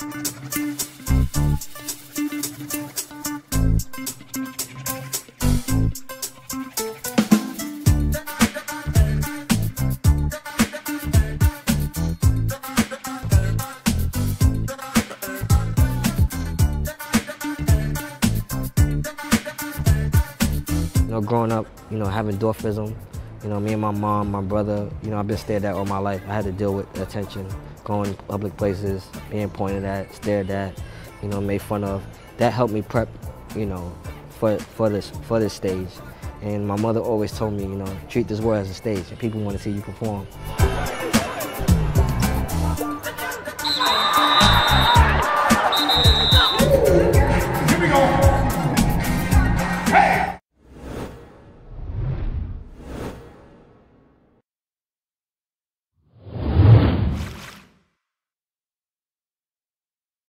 Know, growing up, you know, having dwarfism, you know, me and my mom, my brother, you know, I've been stared at all my life. I had to deal with attention, going public places, being pointed at, stared at, you know, made fun of. That helped me prep, you know, for, for this for this stage. And my mother always told me, you know, treat this world as a stage, and people want to see you perform.